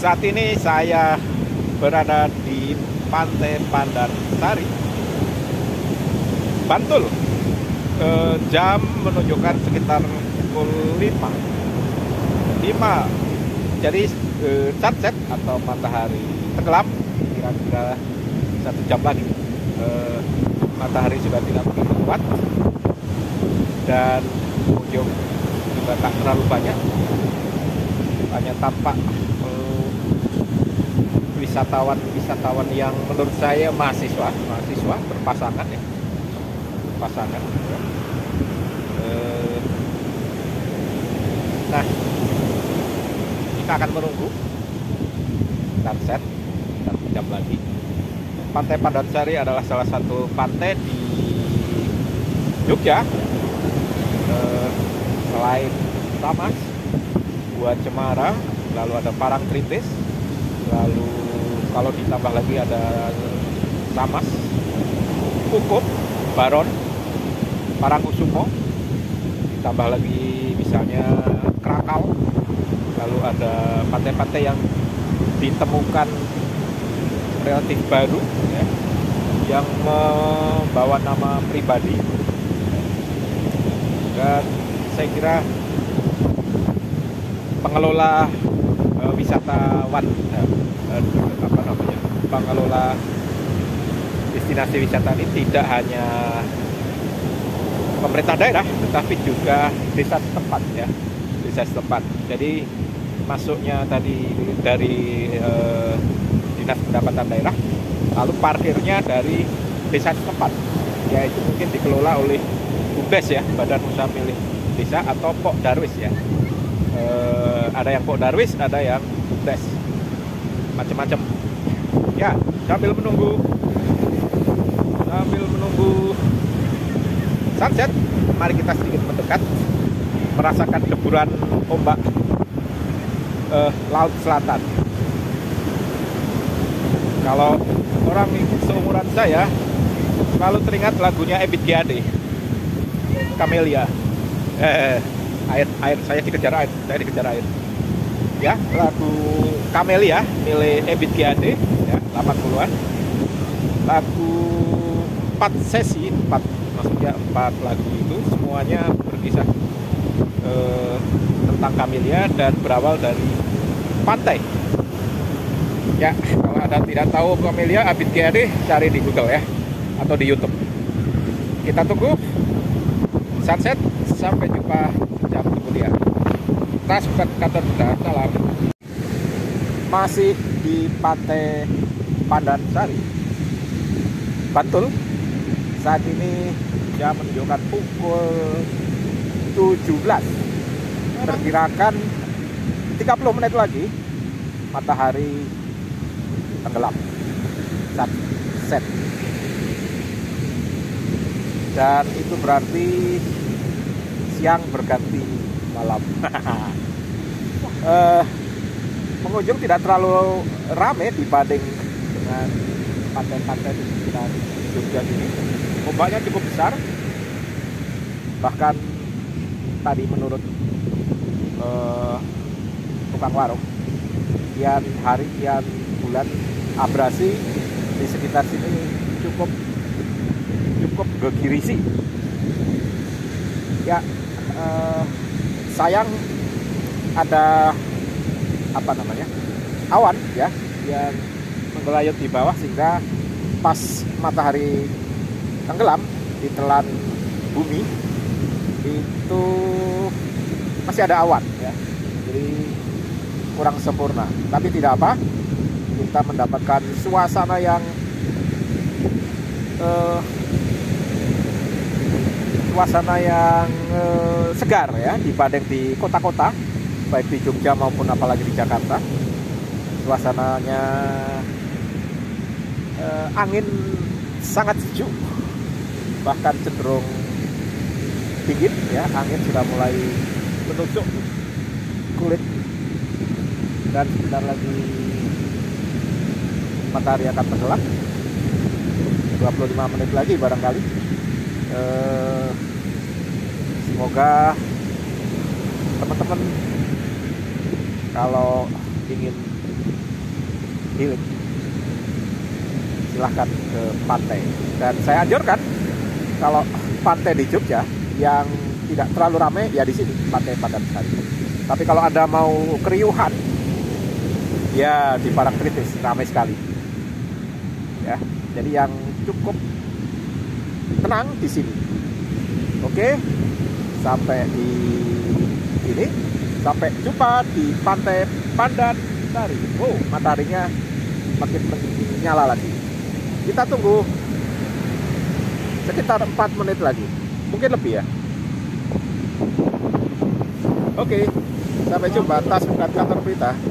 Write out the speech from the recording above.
Saat ini saya berada di Pantai Pandan Sari, Bantul. Eh, jam menunjukkan sekitar pukul 5. 5. Jadi eh, sunset atau matahari tenggelam kira-kira satu jam lagi. Eh, matahari sudah tidak begitu kuat dan ujung juga tak terlalu banyak hanya tampak wisatawan-wisatawan yang menurut saya mahasiswa mahasiswa berpasangan ya. Berpasangan ya. Eh, nah kita akan menunggu. Sunset satu jam lagi. Pantai Pandansari adalah salah satu pantai di Jogja. Eh, selain Tamas buat Cemara lalu ada Parang Tritis lalu kalau ditambah lagi ada Tamas Kukup Baron Parangkusumo. Ditambah lagi misalnya Krakal. Lalu ada pantai-pantai yang ditemukan relatif baru ya, yang membawa nama pribadi. Dan saya kira pengelola uh, wisatawan uh, uh, apa namanya pengelola destinasi wisata ini tidak hanya pemerintah daerah tetapi juga desa setempat ya. Desa setempat. Jadi masuknya tadi dari uh, dinas pendapatan daerah lalu parkirnya dari desa setempat. Yaitu mungkin dikelola oleh BUMDes ya Badan Usaha Milik Desa atau Pok Darwis ya. E, ada yang Pok Darwis ada yang BUMDes macam-macam ya sambil menunggu. Sambil menunggu. Sunset. Mari kita sedikit mendekat. Merasakan deburan ombak eh, laut selatan. Kalau orang seumuran saya selalu teringat lagunya Ebit Giade Camelia. Eh, air air saya dikejar air saya dikejar air ya lagu Camelia milik Ebit Giade ya 80-an lagu 4 sesi 4 maksudnya 4 lagu itu semuanya berkisah eh, tentang Camelia dan berawal dari pantai. Ya kalau ada tidak tahu Camelia Abid Giade cari di Google ya atau di YouTube. Kita tunggu sunset sampai jumpa jam kemudian tas kata kita salam masih di pantai Pandan Sari. Bantul saat ini jam menunjukkan pukul 17 perkirakan 30 menit lagi matahari tenggelam. Sunset dan itu berarti siang berganti malam. Uh, pengunjung tidak terlalu rame dibanding dengan pantai-pantai di sekitar Jogja ini ombaknya cukup besar. Bahkan tadi menurut uh, tukang warung kian hari kian bulan abrasi di sekitar sini cukup cukup gegirisi. Ya eh, sayang ada apa namanya awan ya yang menggelayut di bawah sehingga pas matahari tenggelam ditelan bumi itu masih ada awan ya. Jadi kurang sempurna. Tapi tidak apa kita mendapatkan suasana yang uh, suasana yang uh, segar ya dibanding di kota-kota baik di Jogja maupun apalagi di Jakarta. Suasananya uh, angin sangat sejuk bahkan cenderung dingin ya angin sudah mulai menusuk kulit. Dan sebentar lagi matahari akan tenggelam. 25 menit lagi barangkali eh, semoga teman-teman kalau ingin healing silahkan ke pantai. Dan saya anjurkan kalau pantai di Jogja yang tidak terlalu ramai ya di sini pantai Pandan Sari. Tapi kalau anda mau keriuhan ya di Parangtritis ramai sekali. Ya jadi yang cukup tenang di sini. Oke sampai di ini. Sampai jumpa di pantai Pandan Sari oh mataharinya makin menyala lagi. Kita tunggu sekitar 4 menit lagi. Mungkin lebih ya. Oke sampai jumpa tas bukan kantor berita